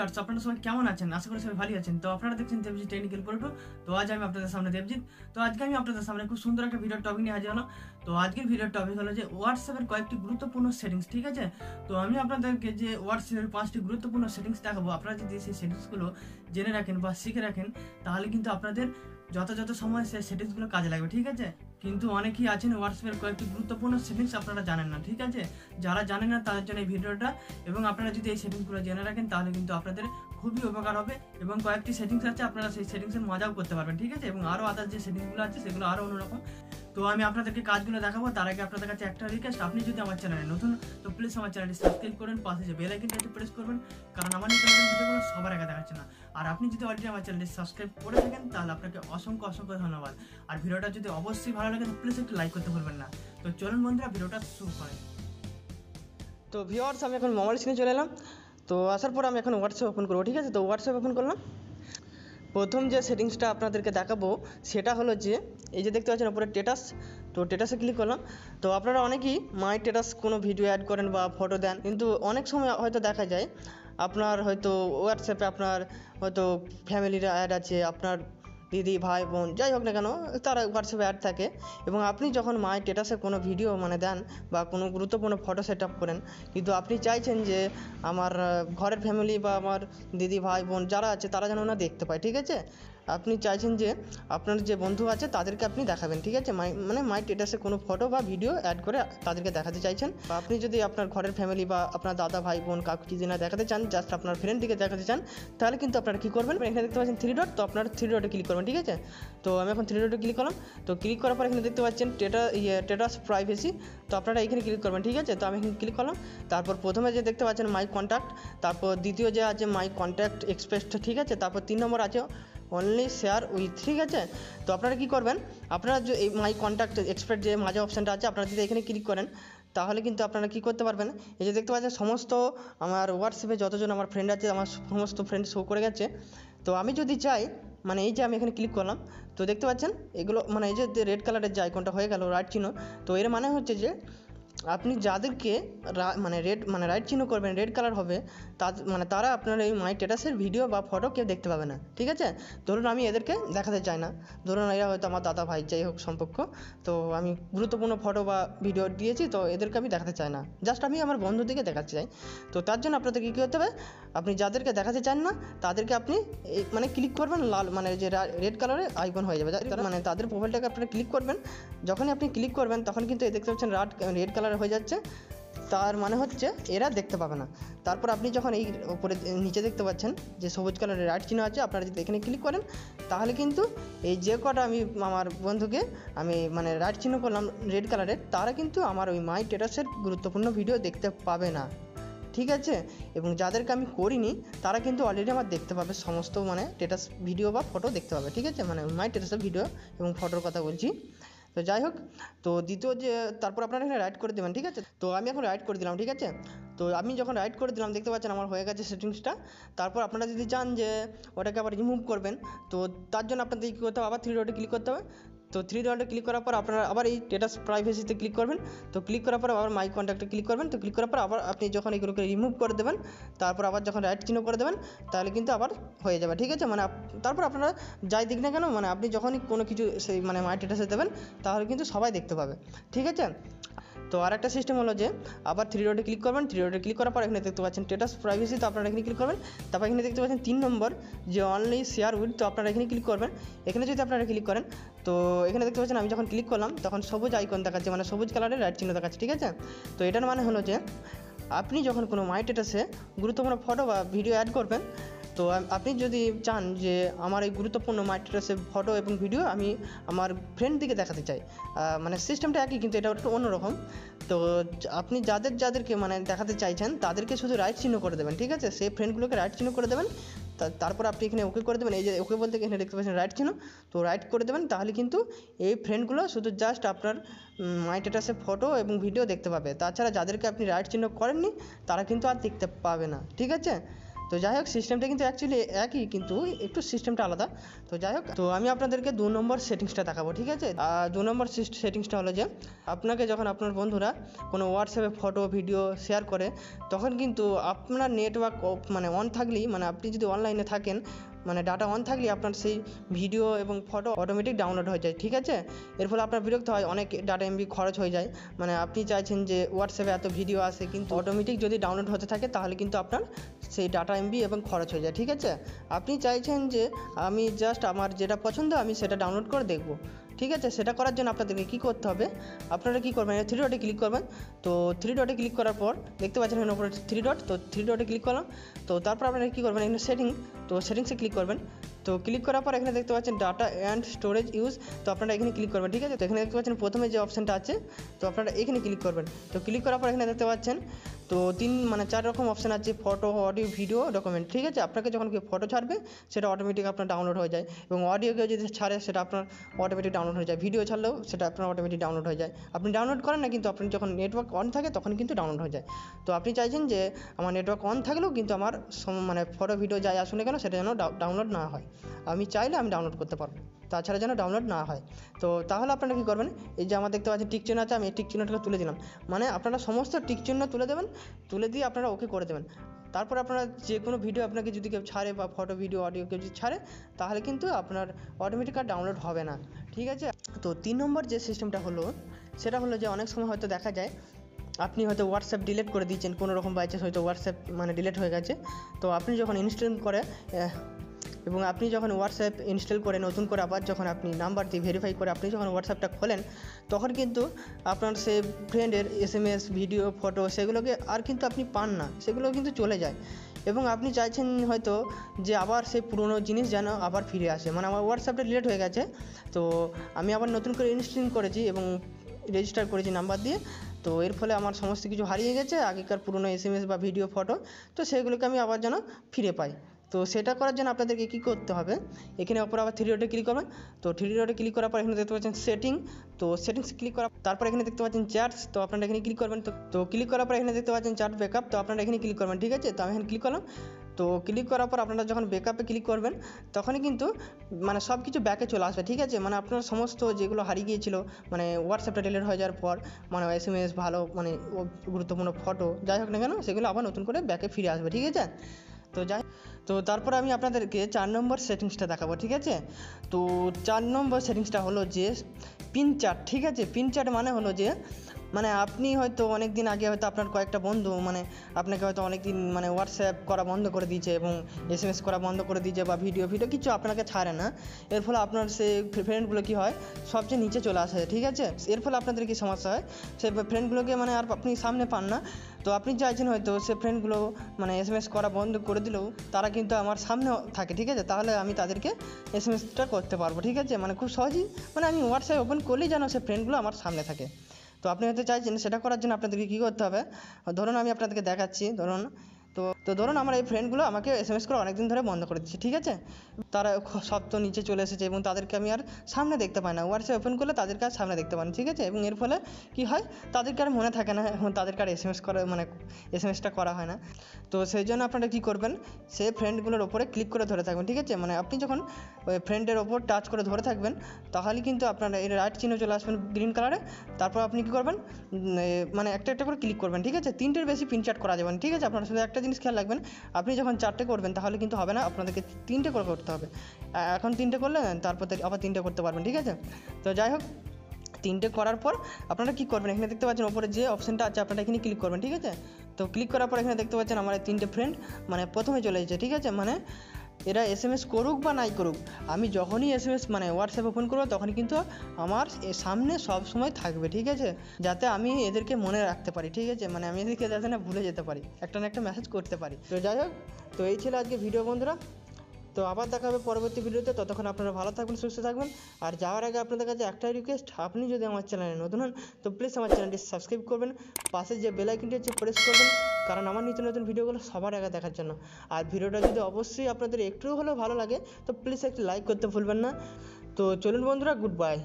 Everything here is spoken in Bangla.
ভিউয়ার্স আপনারা সবাই কেমন আছেন আশা করি সবাই ভালো আছেন তো আপনারা দেখছেন দেবজিৎ টেকনিক্যাল পল্টু তো আজ আমি আপনাদের সামনে দেবজিৎ তো আজকে আমি আপনাদের সামনে খুব সুন্দর একটা ভিডিও টপিক নিয়ে হাজির হলো তো আজকের ভিডিওর টপিক হলো যে হোয়াটসঅ্যাপের কয়েকটি গুরুত্বপূর্ণ সেটিংস ঠিক আছে তো আমি আপনাদেরকে যে হোয়াটসঅ্যাপের পাঁচটি গুরুত্বপূর্ণ সেটিংস দেখাবো আপনারা যদি সেই সেটিংসগুলো জেনে রাখেন বা শিখে রাখেন তাহলে কিন্তু আপনাদের যথাযথ সময় সেই সেটিংসগুলো কাজে লাগবে ঠিক আছে কিন্তু অনেকেই আছেন হোয়াটসঅ্যাপের কয়েকটি গুরুত্বপূর্ণ সেটিংস আপনারা জানেন না, ঠিক আছে? যারা জানেন না তাদের জন্য এই ভিডিওটা এবং আপনারা যদি এই সেটিংসগুলো জেনে রাখেন তাহলে কিন্তু আপনাদের খুবই উপকার হবে এবং কয়েকটি সেটিংস আছে, আপনারা সেই সেটিংসের মজাও করতে পারবেন, ঠিক আছে? এবং আরও আদার যে সেটিংসগুলো আছে, সেগুলো আরও অন্যরকম। তো আমি আপনাদেরকে কাজগুলো দেখাবো, তার আগে আপনাদের কাছে একটা রিকোয়েস্ট আপনি যদি আমার চ্যানেলে নতুন, তো প্লিজ আমার চ্যানেলটি সাবস্ক্রাইব করুন, পাশে যে বেল আইকনটা একটু প্রেস করবেন, কারণ আমার নতুন ভিডিওগুলো সবার আগে দেখাচ্ছে না। আর আপনি যদি অলরেডি আমার চ্যানেলটি সাবস্ক্রাইব করে থাকেন, তাহলে আপনাকে অসংখ্য অসংখ্য ধন্যবাদ। আর ভিডিওটা যদি অবশ্যই ভালো লাগে, তো প্লিজ একটু লাইক করতে ভুলবেন না। তো চলুন বন্ধুরা, ভিডিওটা শুরু করেন তো ভিওয়ার্স আমি এখন মোবাইল স্ক্রিনে চলে এলাম। তো আসার পর আমি এখন হোয়াটসঅ্যাপ ওপেন করব, ঠিক আছে? তো হোয়াটসঅ্যাপ ওপেন করলাম। প্রথম যে সেটিংসটা আপনাদেরকে দেখাবো, সেটা হলো যে, এই যে দেখতে পাচ্ছেন ওপরে স্টেটাস তো স্টেটাসে ক্লিক করলাম। তো আপনারা অনেকেই মাই টেটাস কোনো ভিডিও অ্যাড করেন বা ফটো দেন, কিন্তু অনেক সময় হয়তো দেখা যায়, আপনার হয়তো হোয়াটসঅ্যাপে আপনার হয়তো ফ্যামিলির অ্যাড আছে, আপনার দিদি, ভাই, বোন, যাই হোক না কেন, তারা হোয়াটসঅ্যাপে অ্যাড থাকে এবং আপনি যখন মাই স্টেটাসে কোনো ভিডিও মানে দেন বা কোনো গুরুত্বপূর্ণ ফটো সেট আপ করেন, কিন্তু আপনি চাইছেন যে আমার ঘরের ফ্যামিলি বা আমার দিদি, ভাই, বোন যারা আছে তারা যেন না দেখতে পায়, ঠিক আছে? আপনি চাইছেন যে আপনার যে বন্ধু আছে তাদেরকে আপনি দেখাবেন, ঠিক আছে? মাই মানে মাই স্টেটাসে কোনো ফটো বা ভিডিও অ্যাড করে তাদেরকে দেখাতে চাইছেন। বা আপনি যদি আপনার ঘরের ফ্যামিলি বা আপনার দাদা, ভাই, বোন কাকু দিদিনা দেখাতে চান জাস্ট আপনার ফ্রেন্ডদিকে দেখাতে চান, তাহলে কিন্তু আপনারা কী করবেন? এখানে দেখতে পাচ্ছেন থ্রি ডট তো আপনার থ্রি ডটে ক্লিক করবেন, ঠিক আছে? তো আমি এখন থ্রি ডটে ক্লিক করলাম। তো ক্লিক করার পর এখানে দেখতে পাচ্ছেন টেটা ইয়ে টেটাস প্রাইভেসি তো আপনারা এখানে ক্লিক করবেন, ঠিক আছে? তো আমি এখানে ক্লিক করলাম। তারপর প্রথমে যে দেখতে পাচ্ছেন মাই কন্ট্যাক্ট তারপর দ্বিতীয় যে আছে মাই কন্ট্যাক্ট এক্সপ্রেসটা ঠিক আছে? তারপর তিন নম্বর আছে অনলি শেয়ার উইথ ঠিক আছে? তো আপনারা কী করবেন? আপনারা যে এই মাই কন্ট্যাক্ট এক্সপ্রেস যে মাঝে অপশানটা আছে, আপনারা যদি এখানে ক্লিক করেন, তাহলে কিন্তু আপনারা কী করতে পারবেন? এই যে দেখতে পাচ্ছেন, সমস্ত আমার হোয়াটসঅ্যাপে যতজন আমার ফ্রেন্ড আছে, আমার সমস্ত ফ্রেন্ড শো করে গেছে। তো আমি যদি চাই মানে এই যে আমি এখানে ক্লিক করলাম, তো দেখতে পাচ্ছেন, এগুলো মানে এই যে রেড কালারের যে আইকনটা হয়ে গেল রাইট চিহ্ন, তো এর মানে হচ্ছে যে আপনি যাদেরকে মানে রেড মানে রাইট চিহ্ন করবেন রেড কালার হবে তা মানে তারা আপনার এই মাই স্ট্যাটাসের ভিডিও বা ফটো কেউ দেখতে পাবে না, ঠিক আছে? ধরুন আমি এদেরকে দেখাতে চাই না। ধরুন এরা হয়তো আমার দাদা ভাই, যাই হোক সম্পর্ক। তো আমি গুরুত্বপূর্ণ ফটো বা ভিডিও দিয়েছি, তো এদেরকে আমি দেখাতে চাই না। জাস্ট আমি আমার বন্ধুদেরকে দেখাতে চাই। তো তার জন্য আপনাদের কী করতে হবে? আপনি যাদেরকে দেখাতে চান না, তাদেরকে আপনি মানে ক্লিক করবেন লাল মানে যে রেড কালারের আইকন হয়ে যাবে। মানে তাদের প্রোফাইলটাকে আপনারা ক্লিক করবেন। যখনই আপনি ক্লিক করবেন, তখন কিন্তু দেখতে পাচ্ছেন রাড রেড কালার হয়ে যাচ্ছে, তার মানে হচ্ছে এরা দেখতে পাবে না। তারপর আপনি যখন এই উপরে নিচে দেখতে পাচ্ছেন যে সবুজ কালারের রাইট চিহ্ন আছে, আপনারা যদি এখানে ক্লিক করেন, তাহলে কিন্তু এই যে কটা আমি, আমার বন্ধুকে আমি মানে রাইট চিহ্ন করলাম রেড কালারের, তারা কিন্তু আমার ওই মাই টেটাসের গুরুত্বপূর্ণ ভিডিও দেখতে পাবে না। ঠিক আছে? এবং যাদেরকে আমি করিনি, তারা কিন্তু অলরেডি আমার দেখতে পাবে, সমস্ত মানে টেটাস ভিডিও বা ফটো দেখতে পাবে। ঠিক আছে? মানে মাই টেটাসের ভিডিও এবং ফটোর কথা বলছি। তো যাই হোক, তো দ্বিতীয় যে, তারপর আপনারা এখানে রাইট করে দেবেন, ঠিক আছে? তো আমি এখন রাইট করে দিলাম, ঠিক আছে? তো আমি যখন রাইট করে দিলাম, দেখতে পাচ্ছেন আমার হয়ে গেছে সেটিংসটা তারপর আপনারা যদি চান যে, ওটাকে আবার রিমুভ করবেন, তো তার জন্য আপনাদের কী করতে হবে? আবার থ্রি ডটে ক্লিক করতে হবে। তো থ্রি ডটে ক্লিক করার পর আপনারা আবার এই স্টেটাস প্রাইভেসিতে ক্লিক করবেন। তো ক্লিক করার পর আবার মাই কন্ট্যাক্টে ক্লিক করবেন। তো ক্লিক করার পর আবার আপনি যখন এগুলোকে রিমুভ করে দেবেন, তারপর আবার যখন রাইট চিহ্ন করে দেবেন, তাহলে কিন্তু আবার হয়ে যাবে, ঠিক আছে? মানে তারপর আপনারা যাই দিক না কেন মানে আপনি যখনই কোনো কিছু সেই মানে মাই স্টেটাসে দেবেন, তাহলে কিন্তু সবাই দেখতে পাবে, ঠিক আছে? তো আর একটা সিস্টেম হলো যে, আবার থ্রি ডটে ক্লিক করবেন থ্রি ডটে ক্লিক করার পর এখানে দেখতে পাচ্ছেন স্টেটাস প্রাইভেসি তো আপনারা এখানে ক্লিক করবেন। তারপর এখানে দেখতে পাচ্ছেন তিন নম্বর যে অনলি শেয়ার উইথ তো আপনারা এখানে ক্লিক করবেন। এখানে যদি আপনারা ক্লিক করেন, তো এখানে দেখতে পাচ্ছেন আমি যখন ক্লিক করলাম, তখন সবুজ আইকন দেখাচ্ছে মানে সবুজ কালারের রাইট চিহ্ন দেখাচ্ছে, ঠিক আছে? তো এটার মানে হলো যে, আপনি যখন কোনো মাই স্টেটাসে গুরুত্বপূর্ণ ফটো বা ভিডিও অ্যাড করবেন তো আপনি যদি চান যে আমার এই গুরুত্বপূর্ণ মাই স্টেটাসে ফটো এবং ভিডিও আমি আমার ফ্রেন্ড দিকে দেখাতে চাই মানে সিস্টেমটা একই কিন্তু এটা একটু অন্যরকম তো আপনি যাদের, যাদেরকে মানে দেখাতে চাইছেন, তাদেরকে শুধু রাইট চিহ্ন করে দেবেন, ঠিক আছে? সেই ফ্রেন্ডগুলোকে রাইট চিহ্ন করে দেবেন তারপর আপনি এখানে ওকে করে দেবেন। এই যে ওকে বলতে এখানে দেখতে পাচ্ছেন রাইট চিহ্ন, তো রাইট করে দেবেন, তাহলে কিন্তু এই ফ্রেন্ডগুলো শুধু জাস্ট আপনার মাই স্ট্যাটাসে ফটো এবং ভিডিও দেখতে পাবে। তাছাড়া যাদেরকে আপনি রাইট চিহ্ন করেননি, তারা কিন্তু আর দেখতে পাবে না, ঠিক আছে? তো যাই হোক সিস্টেমটা কিন্তু অ্যাকচুয়ালি একই, কিন্তু একটু সিস্টেমটা আলাদা। তো যাই হোক, তো আমি আপনাদেরকে দু নম্বর সেটিংসটা দেখাবো, ঠিক আছে? দু নম্বর সেটিংসটা হলো যে, আপনাকে যখন আপনার বন্ধুরা কোনো হোয়াটসঅ্যাপে ফটো ভিডিও শেয়ার করে, তখন কিন্তু আপনার নেটওয়ার্ক মানে অন থাকলেই মানে আপনি যদি অনলাইনে থাকেন মানে ডাটা অন থাকলে আপনার সেই ভিডিও এবং ফটো অটোমেটিক ডাউনলোড হয়ে যায়, ঠিক আছে? এর ফলে আপনার বিরক্ত হয়, অনেক ডাটা এমবি খরচ হয়ে যায়। মানে আপনি চাইছেন যে হোয়াটসঅ্যাপে এত ভিডিও আসে, কিন্তু অটোমেটিক যদি ডাউনলোড হতে থাকে, তাহলে কিন্তু আপনার সেই ডাটা এমবি এবং খরচ হয়ে যায়, ঠিক আছে? আপনি চাইছেন যে আমি জাস্ট আমার যেটা পছন্দ, আমি সেটা ডাউনলোড করে দেখব। ঠিক আছে? সেটা করার জন্য আপনাদেরকে কী করতে হবে? আপনারা কী করবেন? থ্রি ডটে ক্লিক করবেন। তো থ্রি ডটে ক্লিক করার পর দেখতে পাচ্ছেন এখানে উপরে থ্রি ডট তো থ্রি ডটে ক্লিক করলাম। তো তারপর আপনারা কী করবেন? এখানে সেটিং তো সেটিংসে ক্লিক করবেন। তো ক্লিক করার পর এখানে দেখতে পাচ্ছেন ডাটা অ্যান্ড স্টোরেজ ইউজ তো আপনারা এখানে ক্লিক করবেন, ঠিক আছে? তো এখানে দেখতে পাচ্ছেন প্রথমে যে অপশানটা আছে, তো আপনারা এখানে ক্লিক করবেন। তো ক্লিক করার পর এখানে দেখতে পাচ্ছেন তো তিন মানে চার রকম অপশান আছে ফটো অডিও ভিডিও ডকুমেন্ট ঠিক আছে? আপনাকে যখন কেউ ফটো ছাড়বে, সেটা অটোমেটিক আপনার ডাউনলোড হয়ে যায়। এবং অডিও কেউ যদি ছাড়ে, সেটা আপনার অটোমেটিক ডাউনলোড হয়ে যায়। ভিডিও ছাড়লেও সেটা আপনার অটোমেটিক ডাউনলোড হয়ে যায়। আপনি ডাউনলোড করেন না, কিন্তু আপনি যখন নেটওয়ার্ক অন থাকে, তখন কিন্তু ডাউনলোড হয়ে যায়। তো আপনি চাইছেন যে, আমার নেটওয়ার্ক অন থাকলেও কিন্তু আমার মানে ফটো ভিডিও যাই আসুন কেন, সেটা যেন ডাউনলোড না হয়। আমি চাইলে আমি ডাউনলোড করতে পারব। তাছাড়া যেন ডাউনলোড না হয়। তো তাহলে আপনারা কী করবেন? এই যে আমার দেখতে পাচ্ছেন টিক চিহ্ন আছে, আমি এই টিক চিহ্নটাকে তুলে দিলাম। মানে আপনারা সমস্ত টিক চিহ্ন তুলে দেবেন, তুলে দিয়ে আপনারা ওকে করে দেবেন। তারপর আপনারা যে কোনো ভিডিও আপনাকে যদি কেউ ছাড়ে বা ফটো ভিডিও অডিও কেউ যদি ছাড়ে, তাহলে কিন্তু আপনার অটোমেটিক আর ডাউনলোড হবে না। ঠিক আছে? তো তিন নম্বর যে সিস্টেমটা হলো, সেটা হলো যে অনেক সময় হয়তো দেখা যায়, আপনি হয়তো হোয়াটসঅ্যাপ ডিলিট করে দিয়েছেন। কোনো রকম বাইচান্স হয়তো হোয়াটসঅ্যাপ মানে ডিলিট হয়ে গেছে। তো আপনি যখন ইনস্টল করে এবং আপনি যখন হোয়াটসঅ্যাপ ইনস্টল করে, নতুন করে আবার যখন আপনি নাম্বার দিয়ে ভেরিফাই করে আপনি যখন হোয়াটসঅ্যাপটা খোলেন, তখন কিন্তু আপনার সে ফ্রেন্ডের S M S video photo সেগুলোকে আর কিন্তু আপনি পান না। সেগুলো কিন্তু চলে যায়। এবং আপনি চাইছেন হয়তো যে আবার সেই পুরনো জিনিস যেন আবার ফিরে আসে। মানে আমার হোয়াটসঅ্যাপটা ডিলিট হয়ে গেছে। তো আমি আবার নতুন করে ইনস্টল করেছি এবং রেজিস্টার করেছি নাম্বার দিয়ে। তো এর ফলে আমার সমস্ত কিছু হারিয়ে গেছে। আগেকার পুরনো এস এম এস বা ভিডিও ফটো তো সেগুলোকে আমি আবার যেন ফিরে পাই। তো সেটা করার জন্য আপনাদেরকে কী করতে হবে? এখানে ওপর আবার থ্রি ডটে ক্লিক করবেন। তো থ্রি ডটে ক্লিক করার পর এখানে দেখতে পাচ্ছেন সেটিং তো সেটিংস ক্লিক করার তারপর এখানে দেখতে পাচ্ছেন চার্টস তো আপনারা এখানে ক্লিক করবেন। তো তো ক্লিক করার পর এখানে দেখতে পাচ্ছেন চার্ট ব্যাকআপ তো আপনারা এখানে ক্লিক করবেন, ঠিক আছে? তো আমি এখানে ক্লিক করলাম। তো ক্লিক করার পর আপনারা যখন ব্যাকআপে ক্লিক করবেন, তখনই কিন্তু মানে সব কিছু ব্যাকে চলে আসবে, ঠিক আছে? মানে আপনার সমস্ত যেগুলো হারিয়ে গিয়েছিল মানে হোয়াটসঅ্যাপটা ডিলিট হয়ে যাওয়ার পর মানে এস এম এস ভালো মানে গুরুত্বপূর্ণ ফটো যাই হোক না কেন, সেগুলো আবার নতুন করে ব্যাকে ফিরে আসবে, ঠিক আছে? তো যাই তো তারপর আমি আপনাদেরকে চার নম্বর সেটিংসটা দেখাবো, ঠিক আছে? তো চার নম্বর সেটিংসটা হলো যে পিন চার্ট, ঠিক আছে? পিন চার্ট মানে হলো যে মানে আপনি হয়তো অনেক দিন আগে হয়তো আপনার কয়েকটা বন্ধু মানে আপনাকে হয়তো অনেক দিন মানে হোয়াটসঅ্যাপ করা বন্ধ করে দিয়েছে এবং এস এম এস করা বন্ধ করে দিয়েছে বা ভিডিও ভিডিও কিছু আপনাকে ছাড়ে না। এর ফলে আপনার সে ফ্রেন্ডগুলো কী হয়? সবচেয়ে নিচে চলে আসে, ঠিক আছে? এর ফলে আপনাদের কি সমস্যা হয়? সে ফ্রেন্ডগুলোকে মানে আর আপনি সামনে পান না। তো আপনি চাইছেন হয়তো সে ফ্রেন্ডগুলো মানে এস এম এস করা বন্ধ করে দিলেও তারা কিন্তু আমার সামনে থাকে, ঠিক আছে? তাহলে আমি তাদেরকে এস এম এসটা করতে পারব, ঠিক আছে? মানে খুব সহজেই মানে আমি হোয়াটসঅ্যাপ ওপেন করলেই যেন সে ফ্রেন্ডগুলো আমার সামনে থাকে। তো আপনি হয়তো চাইছেন সেটা করার জন্য আপনাদেরকে কী করতে হবে? ধরুন আমি আপনাদেরকে দেখাচ্ছি, ধরুন, তো তো ধরুন আমার এই ফ্রেন্ডগুলো আমাকে এস এম এস করে অনেকদিন ধরে বন্ধ করে দিচ্ছে, ঠিক আছে? তারা সব তো নিচে চলে এসেছে এবং তাদেরকে আমি আর সামনে দেখতে পাই না। হোয়াটসঅ্যাপ ওপেন করলে তাদেরকে আর সামনে দেখতে পাই না, ঠিক আছে? এবং এর ফলে কী হয়? তাদেরকে আর মনে থাকে না, এখন তাদেরকে আর এস এম এস করে মানে এস এম এসটা করা হয় না। তো সেই জন্য আপনারা কী করবেন? সেই ফ্রেন্ডগুলোর ওপরে ক্লিক করে ধরে থাকবেন, ঠিক আছে? মানে আপনি যখন ওই ফ্রেন্ডের ওপর টাচ করে ধরে থাকবেন, তাহলে কিন্তু আপনার এই রাইট চিহ্ন চলে আসবেন গ্রিন কালারে তারপর আপনি কী করবেন? মানে একটা একটা করে ক্লিক করবেন, ঠিক আছে? তিনটের বেশি পিন চার্ট করা যাবে না, ঠিক আছে? আপনারা শুধু একটা জিনিস রাখবেন আপনি যখন চারটে করবেন, তাহলে কিন্তু হবে না, আপনাদেরকে তিনটে করে করতে হবে। এখন তিনটে করলেন তারপর আবার তিনটে করতে পারবেন, ঠিক আছে? তো যাই হোক, তিনটে করার পর আপনারা কী করবেন? এখানে দেখতে পাচ্ছেন, ওপরে যে অপশানটা আছে, আপনারা এখানে ক্লিক করবেন, ঠিক আছে? তো ক্লিক করার পর এখানে দেখতে পাচ্ছেন, আমার তিনটে ফ্রেন্ড মানে প্রথমে চলে এসেছে, ঠিক আছে? মানে এরা এস এম এস করুক বা নাই করুক, আমি যখনই এস এম এস মানে হোয়াটসঅ্যাপ ওপেন করব, তখনই কিন্তু আমার সামনে সব সময় থাকবে, ঠিক আছে? যাতে আমি এদেরকে মনে রাখতে পারি, ঠিক আছে? মানে আমি এদেরকে যাতে না ভুলে যেতে পারি, একটা না একটা মেসেজ করতে পারি। তো যাই হোক, তো এই ছিল আজকে ভিডিও বন্ধুরা। তো আবার দেখা হবে পরবর্তী ভিডিওতে। ততক্ষণ আপনারা ভালো থাকবেন, সুস্থ থাকবেন। আর যাওয়ার আগে আপনাদের কাছে একটাই রিকোয়েস্ট আপনি যদি আমার চ্যানেলে নতুন হন, তো প্লিজ আমার চ্যানেলটি সাবস্ক্রাইব করবেন। পাশে যে বেলাইকিনটি হচ্ছে প্রেস করবেন। কারণ আমার নিত্য নতুন ভিডিওগুলো সবার আগে দেখার জন্য। আর ভিডিওটা যদি অবশ্যই আপনাদের একটু হলেও ভালো লাগে, তো প্লিজ একটি লাইক করতে ভুলবেন না। তো চলুন বন্ধুরা গুড বাই